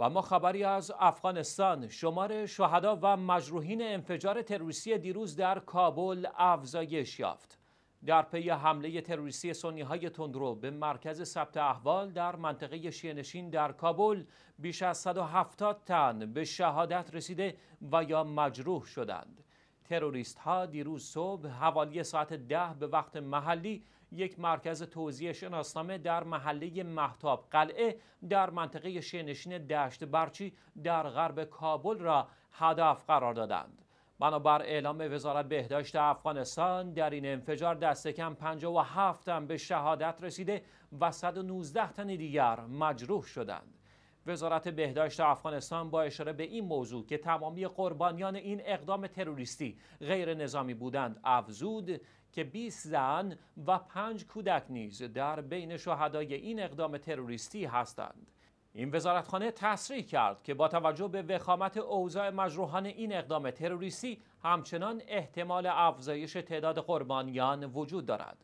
و اما خبری از افغانستان شمار شهدا و مجروحین انفجار تروریستی دیروز در کابل افزایش یافت. در پی حمله تروریستی سنی های تندرو به مرکز ثبت احوال در منطقه شیانشین در کابل بیش از 170 تن به شهادت رسیده و یا مجروح شدند. تروریست ها دیروز صبح حوالی ساعت ده به وقت محلی یک مرکز توزیع شناسنامه در محله محتاب قلعه در منطقه شنشین دشت برچی در غرب کابل را هدف قرار دادند. بنابر اعلام وزارت بهداشت افغانستان در این انفجار دست کم 57 تن به شهادت رسیده و 119 تن دیگر مجروح شدند. وزارت بهداشت افغانستان با اشاره به این موضوع که تمامی قربانیان این اقدام تروریستی غیر نظامی بودند افزود که 20 زن و 5 کودک نیز در بین شهدای این اقدام تروریستی هستند. این وزارتخانه تصریح کرد که با توجه به وخامت اوضاع مجروحان این اقدام تروریستی همچنان احتمال افزایش تعداد قربانیان وجود دارد.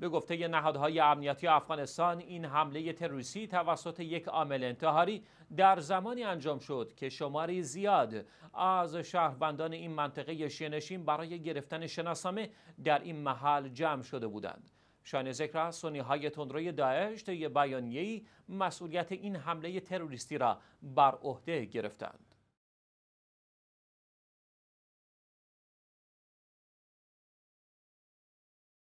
به گفته نهادهای امنیتی افغانستان این حمله تروریستی توسط یک عامل انتحاری در زمانی انجام شد که شماری زیاد از شهروندان این منطقه شینشین برای گرفتن شناسنامه در این محل جمع شده بودند. شان ذکر است سنی های تندروی داعش طی بیانیه‌ای مسئولیت این حمله تروریستی را بر عهده گرفتند.